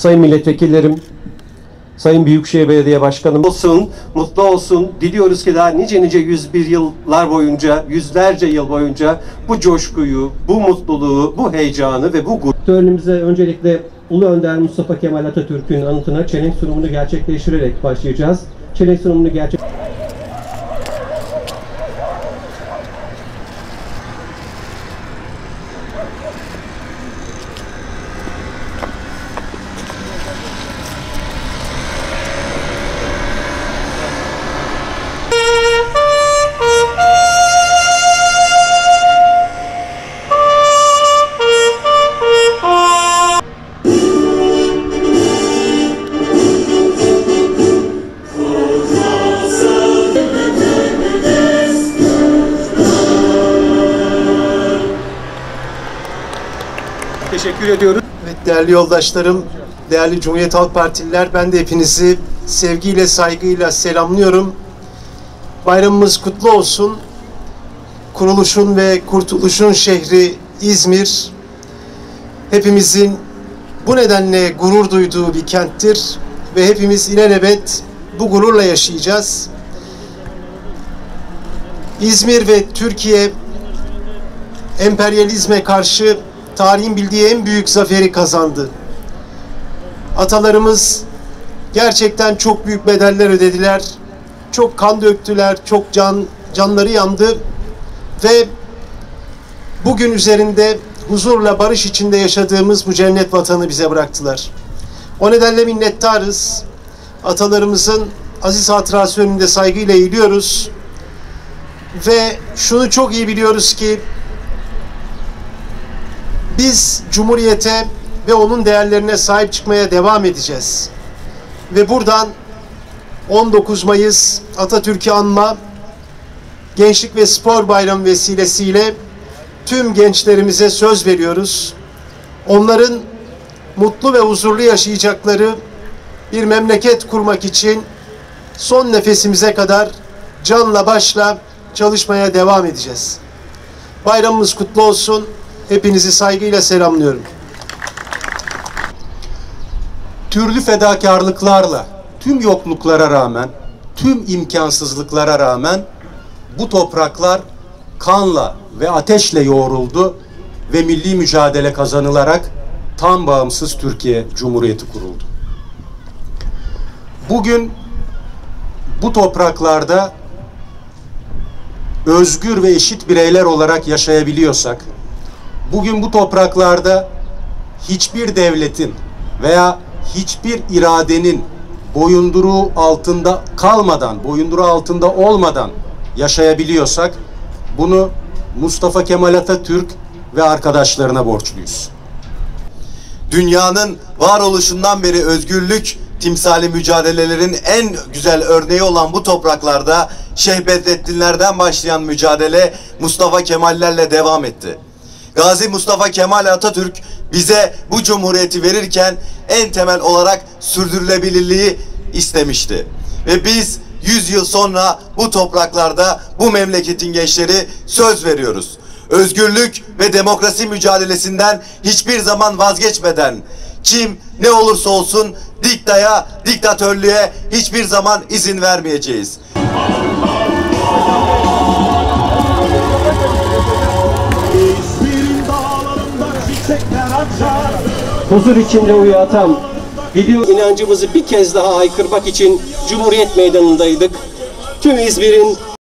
Sayın Milletvekillerim, Sayın Büyükşehir Belediye Başkanım olsun, mutlu olsun. Diliyoruz ki daha nice nice 101 yıllar boyunca, yüzlerce yıl boyunca bu coşkuyu, bu mutluluğu, bu heyecanı ve bu gurur. Törenimize öncelikle Ulu Önder Mustafa Kemal Atatürk'ün anıtına çelenk sunumunu gerçekleştirerek başlayacağız. Çelenk sunumunu gerçek... Teşekkür ediyoruz. Evet değerli yoldaşlarım, değerli Cumhuriyet Halk Partililer, ben de hepinizi sevgiyle, saygıyla selamlıyorum. Bayramımız kutlu olsun. Kuruluşun ve kurtuluşun şehri İzmir, hepimizin bu nedenle gurur duyduğu bir kenttir ve hepimiz ilelebet bu gururla yaşayacağız. İzmir ve Türkiye emperyalizme karşı tarihin bildiği en büyük zaferi kazandı. Atalarımız gerçekten çok büyük bedeller ödediler. Çok kan döktüler, çok can canları yandı ve bugün üzerinde huzurla barış içinde yaşadığımız bu cennet vatanı bize bıraktılar. O nedenle minnettarız. Atalarımızın aziz hatırası önünde saygıyla eğiliyoruz. Ve şunu çok iyi biliyoruz ki biz Cumhuriyete ve onun değerlerine sahip çıkmaya devam edeceğiz. Ve buradan 19 Mayıs Atatürk'ü anma Gençlik ve Spor Bayramı vesilesiyle tüm gençlerimize söz veriyoruz. Onların mutlu ve huzurlu yaşayacakları bir memleket kurmak için son nefesimize kadar canla başla çalışmaya devam edeceğiz. Bayramımız kutlu olsun. Hepinizi saygıyla selamlıyorum. türlü fedakarlıklarla, tüm yokluklara rağmen, tüm imkansızlıklara rağmen bu topraklar kanla ve ateşle yoğruldu ve milli mücadele kazanılarak tam bağımsız Türkiye Cumhuriyeti kuruldu. Bugün bu topraklarda özgür ve eşit bireyler olarak yaşayabiliyorsak, bugün bu topraklarda hiçbir devletin veya hiçbir iradenin boyunduruğu altında kalmadan, boyunduruğu altında olmadan yaşayabiliyorsak bunu Mustafa Kemal Atatürk ve arkadaşlarına borçluyuz. dünyanın varoluşundan beri özgürlük timsali mücadelelerin en güzel örneği olan bu topraklarda Şeyh Bedrettinlerden başlayan mücadele Mustafa Kemallerle devam etti. Gazi Mustafa Kemal Atatürk bize bu cumhuriyeti verirken en temel olarak sürdürülebilirliği istemişti. Ve biz 100 yıl sonra bu topraklarda bu memleketin gençleri söz veriyoruz. Özgürlük ve demokrasi mücadelesinden hiçbir zaman vazgeçmeden kim ne olursa olsun diktaya, diktatörlüğe hiçbir zaman izin vermeyeceğiz. İzmir'in Huzur içinde uyu atam. Biliyor inancımızı bir kez daha haykırmak için Cumhuriyet Meydanı'ndaydık. Tüm İzmir'in